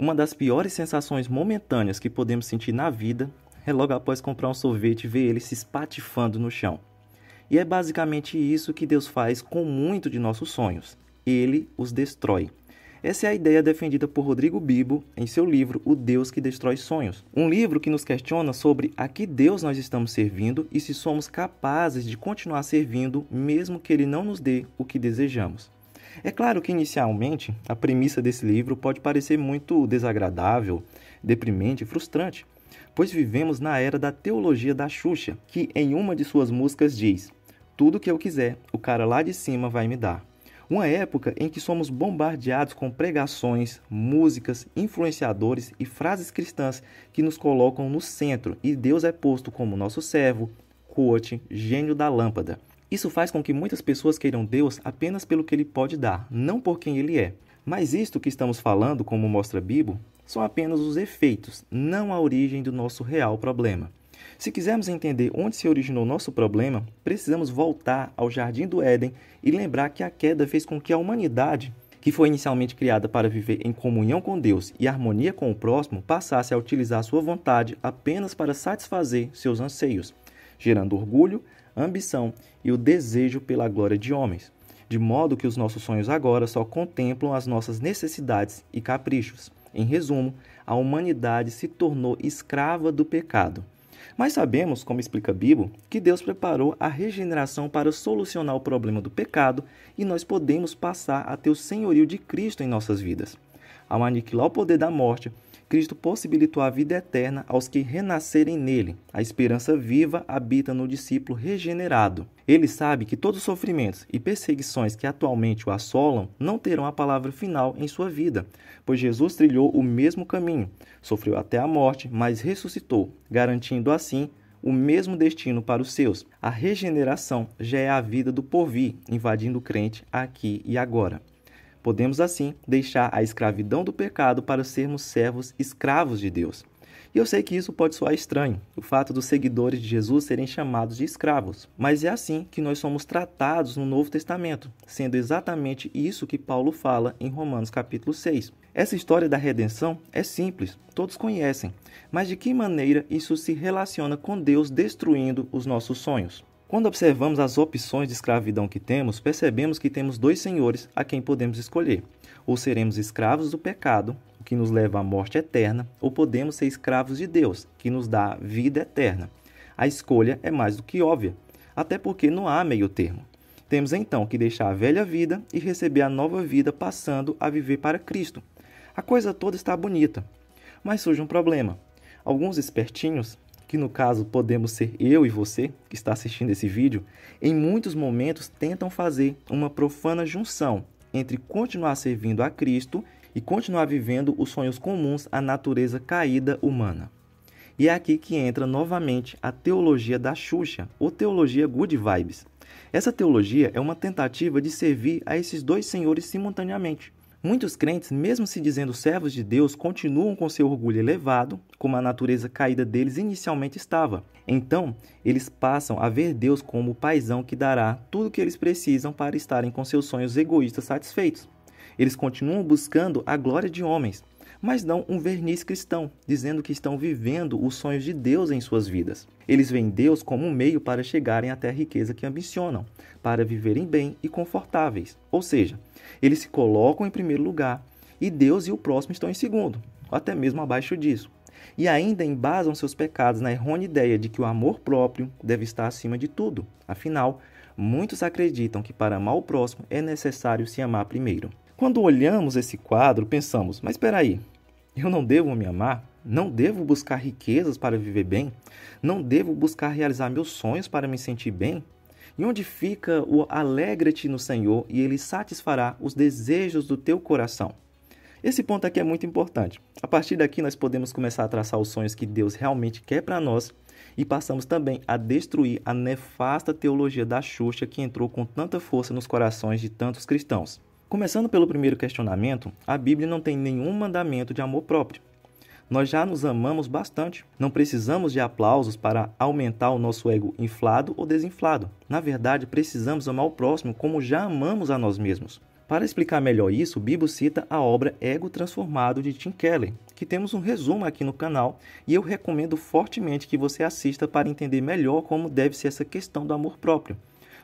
Uma das piores sensações momentâneas que podemos sentir na vida é logo após comprar um sorvete ver ele se espatifando no chão. E é basicamente isso que Deus faz com muito de nossos sonhos. Ele os destrói. Essa é a ideia defendida por Rodrigo Bibo em seu livro O Deus que Destrói Sonhos. Um livro que nos questiona sobre a que Deus nós estamos servindo e se somos capazes de continuar servindo mesmo que ele não nos dê o que desejamos. É claro que, inicialmente, a premissa desse livro pode parecer muito desagradável, deprimente e frustrante, pois vivemos na era da teologia da Xuxa, que em uma de suas músicas diz: Tudo que eu quiser, o cara lá de cima vai me dar. Uma época em que somos bombardeados com pregações, músicas, influenciadores e frases cristãs que nos colocam no centro e Deus é posto como nosso servo, coach, gênio da lâmpada. Isso faz com que muitas pessoas queiram Deus apenas pelo que ele pode dar, não por quem ele é. Mas isto que estamos falando, como mostra Bibo, são apenas os efeitos, não a origem do nosso real problema. Se quisermos entender onde se originou nosso problema, precisamos voltar ao jardim do Éden e lembrar que a queda fez com que a humanidade, que foi inicialmente criada para viver em comunhão com Deus e harmonia com o próximo, passasse a utilizar sua vontade apenas para satisfazer seus anseios, gerando orgulho, ambição e o desejo pela glória de homens, de modo que os nossos sonhos agora só contemplam as nossas necessidades e caprichos. Em resumo, a humanidade se tornou escrava do pecado. Mas sabemos, como explica Bíblia, que Deus preparou a regeneração para solucionar o problema do pecado e nós podemos passar a ter o senhorio de Cristo em nossas vidas. Ao aniquilar o poder da morte, Cristo possibilitou a vida eterna aos que renascerem nele. A esperança viva habita no discípulo regenerado. Ele sabe que todos os sofrimentos e perseguições que atualmente o assolam não terão a palavra final em sua vida, pois Jesus trilhou o mesmo caminho, sofreu até a morte, mas ressuscitou, garantindo assim o mesmo destino para os seus. A regeneração já é a vida do porvir, invadindo o crente aqui e agora. Podemos assim deixar a escravidão do pecado para sermos servos escravos de Deus. E eu sei que isso pode soar estranho, o fato dos seguidores de Jesus serem chamados de escravos, mas é assim que nós somos tratados no Novo Testamento, sendo exatamente isso que Paulo fala em Romanos capítulo 6. Essa história da redenção é simples, todos conhecem, mas de que maneira isso se relaciona com Deus destruindo os nossos sonhos? Quando observamos as opções de escravidão que temos, percebemos que temos dois senhores a quem podemos escolher. Ou seremos escravos do pecado, o que nos leva à morte eterna, ou podemos ser escravos de Deus, que nos dá vida eterna. A escolha é mais do que óbvia, até porque não há meio termo. Temos então que deixar a velha vida e receber a nova vida passando a viver para Cristo. A coisa toda está bonita, mas surge um problema. Alguns espertinhos que no caso podemos ser eu e você que está assistindo esse vídeo, em muitos momentos tentam fazer uma profana junção entre continuar servindo a Cristo e continuar vivendo os sonhos comuns à natureza caída humana. E é aqui que entra novamente a teologia da Xuxa, ou teologia Good Vibes. Essa teologia é uma tentativa de servir a esses dois senhores simultaneamente. Muitos crentes, mesmo se dizendo servos de Deus, continuam com seu orgulho elevado, como a natureza caída deles inicialmente estava. Então, eles passam a ver Deus como o paizão que dará tudo o que eles precisam para estarem com seus sonhos egoístas satisfeitos. Eles continuam buscando a glória de homens, mas dão um verniz cristão, dizendo que estão vivendo os sonhos de Deus em suas vidas. Eles veem Deus como um meio para chegarem até a riqueza que ambicionam, para viverem bem e confortáveis. Ou seja, eles se colocam em primeiro lugar e Deus e o próximo estão em segundo, ou até mesmo abaixo disso. E ainda embasam seus pecados na errônea ideia de que o amor próprio deve estar acima de tudo. Afinal, muitos acreditam que para amar o próximo é necessário se amar primeiro. Quando olhamos esse quadro, pensamos: mas espera aí, eu não devo me amar? Não devo buscar riquezas para viver bem? Não devo buscar realizar meus sonhos para me sentir bem? E onde fica o alegra-te no Senhor e ele satisfará os desejos do teu coração? Esse ponto aqui é muito importante. A partir daqui, nós podemos começar a traçar os sonhos que Deus realmente quer para nós e passamos também a destruir a nefasta teologia da Xuxa que entrou com tanta força nos corações de tantos cristãos. Começando pelo primeiro questionamento, a Bíblia não tem nenhum mandamento de amor próprio. Nós já nos amamos bastante. Não precisamos de aplausos para aumentar o nosso ego inflado ou desinflado. Na verdade, precisamos amar o próximo como já amamos a nós mesmos. Para explicar melhor isso, Bibo cita a obra Ego Transformado de Tim Keller, que temos um resumo aqui no canal e eu recomendo fortemente que você assista para entender melhor como deve ser essa questão do amor próprio.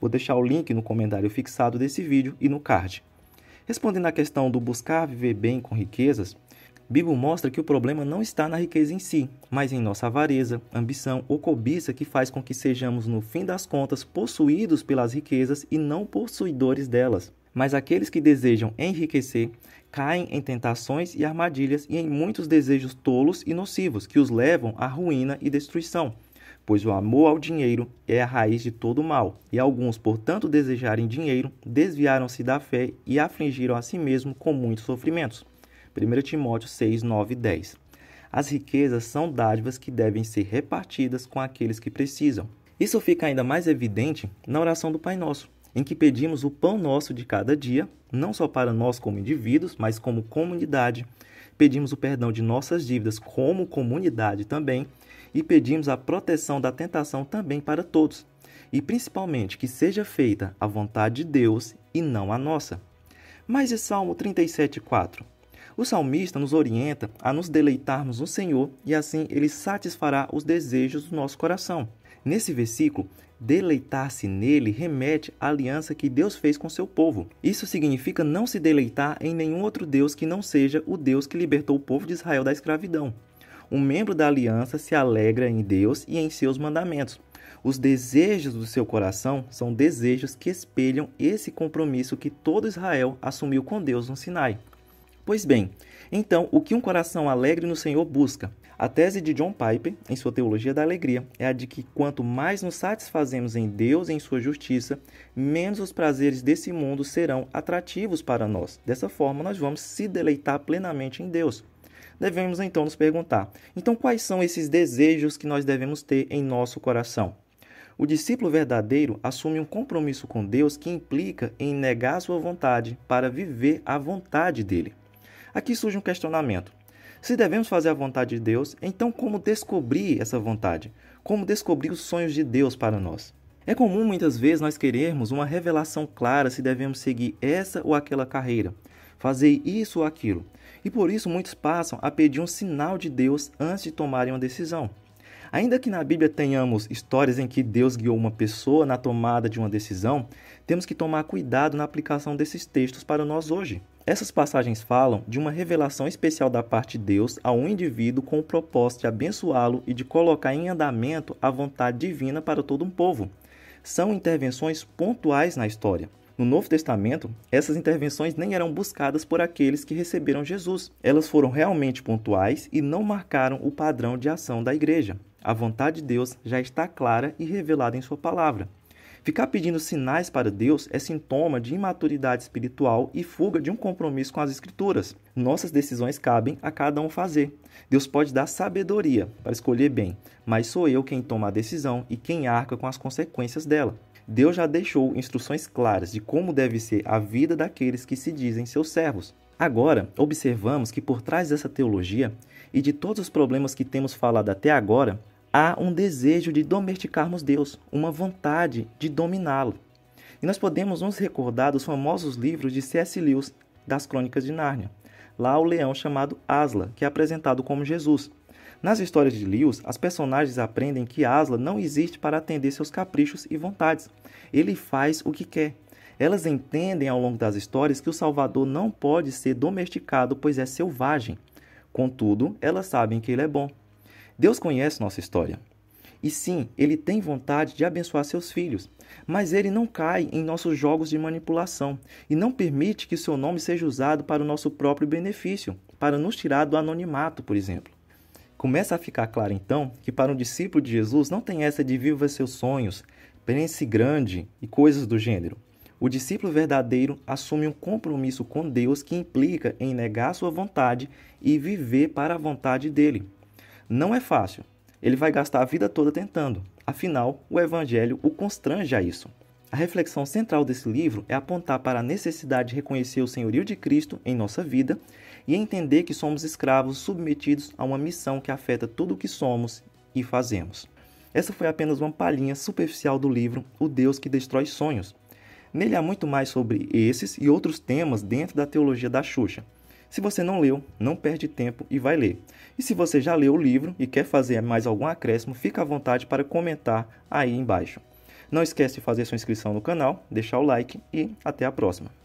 Vou deixar o link no comentário fixado desse vídeo e no card. Respondendo à questão do buscar viver bem com riquezas, Bibo mostra que o problema não está na riqueza em si, mas em nossa avareza, ambição ou cobiça que faz com que sejamos, no fim das contas, possuídos pelas riquezas e não possuidores delas. Mas aqueles que desejam enriquecer caem em tentações e armadilhas e em muitos desejos tolos e nocivos que os levam à ruína e destruição. Pois o amor ao dinheiro é a raiz de todo mal, e alguns, por tanto desejarem dinheiro, desviaram-se da fé e afligiram a si mesmo com muitos sofrimentos. 1 Timóteo 6, 9 e 10. As riquezas são dádivas que devem ser repartidas com aqueles que precisam. Isso fica ainda mais evidente na oração do Pai Nosso, em que pedimos o pão nosso de cada dia, não só para nós como indivíduos, mas como comunidade. Pedimos o perdão de nossas dívidas como comunidade também, e pedimos a proteção da tentação também para todos, e principalmente que seja feita a vontade de Deus e não a nossa. Mas e Salmo 37:4? O salmista nos orienta a nos deleitarmos no Senhor e assim ele satisfará os desejos do nosso coração. Nesse versículo, Deleitar-se nele remete à aliança que Deus fez com seu povo. Isso significa não se deleitar em nenhum outro Deus que não seja o Deus que libertou o povo de Israel da escravidão. Um membro da aliança se alegra em Deus e em seus mandamentos. Os desejos do seu coração são desejos que espelham esse compromisso que todo Israel assumiu com Deus no Sinai. Pois bem, então o que um coração alegre no Senhor busca? A tese de John Piper, em sua Teologia da Alegria, é a de que quanto mais nos satisfazemos em Deus e em sua justiça, menos os prazeres desse mundo serão atrativos para nós. Dessa forma, nós vamos se deleitar plenamente em Deus. Devemos então nos perguntar: então quais são esses desejos que nós devemos ter em nosso coração? O discípulo verdadeiro assume um compromisso com Deus que implica em negar sua vontade para viver a vontade dele. Aqui surge um questionamento. Se devemos fazer a vontade de Deus, então como descobrir essa vontade? Como descobrir os sonhos de Deus para nós? É comum muitas vezes nós querermos uma revelação clara se devemos seguir essa ou aquela carreira, fazer isso ou aquilo. E por isso muitos passam a pedir um sinal de Deus antes de tomarem uma decisão. Ainda que na Bíblia tenhamos histórias em que Deus guiou uma pessoa na tomada de uma decisão, temos que tomar cuidado na aplicação desses textos para nós hoje. Essas passagens falam de uma revelação especial da parte de Deus a um indivíduo com o propósito de abençoá-lo e de colocar em andamento a vontade divina para todo um povo. São intervenções pontuais na história. No Novo Testamento, essas intervenções nem eram buscadas por aqueles que receberam Jesus. Elas foram realmente pontuais e não marcaram o padrão de ação da igreja. A vontade de Deus já está clara e revelada em Sua palavra. Ficar pedindo sinais para Deus é sintoma de imaturidade espiritual e fuga de um compromisso com as Escrituras. Nossas decisões cabem a cada um fazer. Deus pode dar sabedoria para escolher bem, mas sou eu quem toma a decisão e quem arca com as consequências dela. Deus já deixou instruções claras de como deve ser a vida daqueles que se dizem seus servos. Agora, observamos que por trás dessa teologia e de todos os problemas que temos falado até agora, há um desejo de domesticarmos Deus, uma vontade de dominá-lo. E nós podemos nos recordar dos famosos livros de C.S. Lewis, das Crônicas de Nárnia. Lá o leão chamado Asla, que é apresentado como Jesus. Nas histórias de Lewis, as personagens aprendem que Asla não existe para atender seus caprichos e vontades. Ele faz o que quer. Elas entendem ao longo das histórias que o Salvador não pode ser domesticado, pois é selvagem. Contudo, elas sabem que ele é bom. Deus conhece nossa história. E sim, ele tem vontade de abençoar seus filhos, mas ele não cai em nossos jogos de manipulação e não permite que seu nome seja usado para o nosso próprio benefício, para nos tirar do anonimato, por exemplo. Começa a ficar claro então que para um discípulo de Jesus não tem essa de viva seus sonhos, pense grande e coisas do gênero. O discípulo verdadeiro assume um compromisso com Deus que implica em negar sua vontade e viver para a vontade dele. Não é fácil. Ele vai gastar a vida toda tentando. Afinal, o evangelho o constrange a isso. A reflexão central desse livro é apontar para a necessidade de reconhecer o senhorio de Cristo em nossa vida e entender que somos escravos submetidos a uma missão que afeta tudo o que somos e fazemos. Essa foi apenas uma palhinha superficial do livro O Deus que Destrói Sonhos. Nele há muito mais sobre esses e outros temas dentro da teologia da Xuxa. Se você não leu, não perde tempo e vai ler. E se você já leu o livro e quer fazer mais algum acréscimo, fica à vontade para comentar aí embaixo. Não esquece de fazer sua inscrição no canal, deixar o like e até a próxima.